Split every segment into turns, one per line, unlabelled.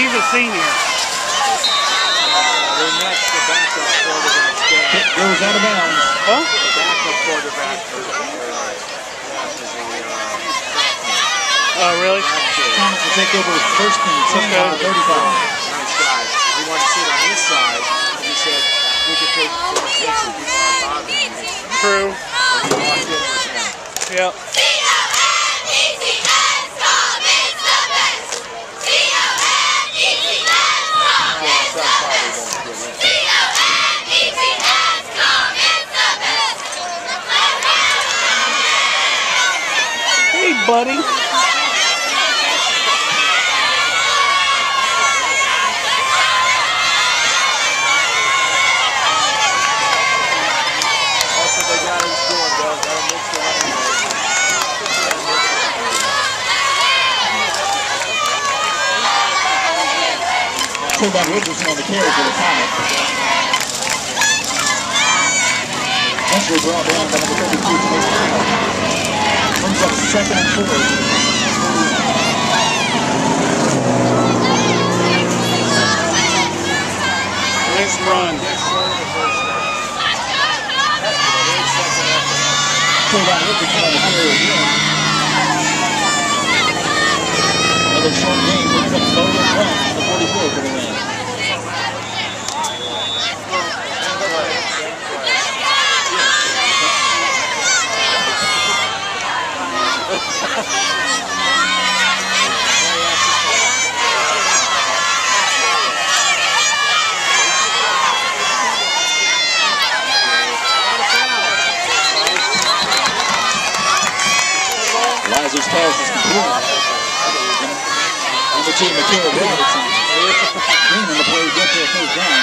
he's a senior.
Then that's the backup quarterback.
Kick goes out of bounds.
Huh?
The backup quarterback for for, that is a
Oh, really?
Thomas will take over first and 10 on the 35.
nice guy. He wanted to sit on this side, and he said we could take more takes and people aren't bothering me.
True.
So he walked in with him.
Yep.
It up.
Trayvon Richardson on the carry for the time. Eventually brought down by number 32, Jameson Brown. Brings up second and four.
Nice run.
Trayvon Richardson on the carry again. Another short game brings up Bo Brown, the 44 for the win. Lazarus pass is complete. Number two, Mikael Robertson. Green on the play, good for a first down.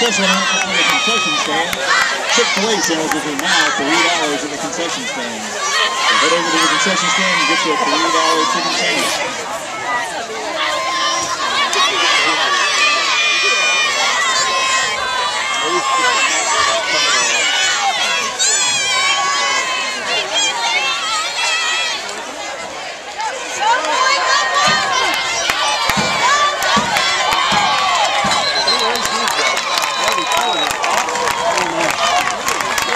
First one out from the concession stand. Chick-fil-A sales will be now $3 at the concession stand. Head over to the concession stand and get you a $3 chicken sandwich.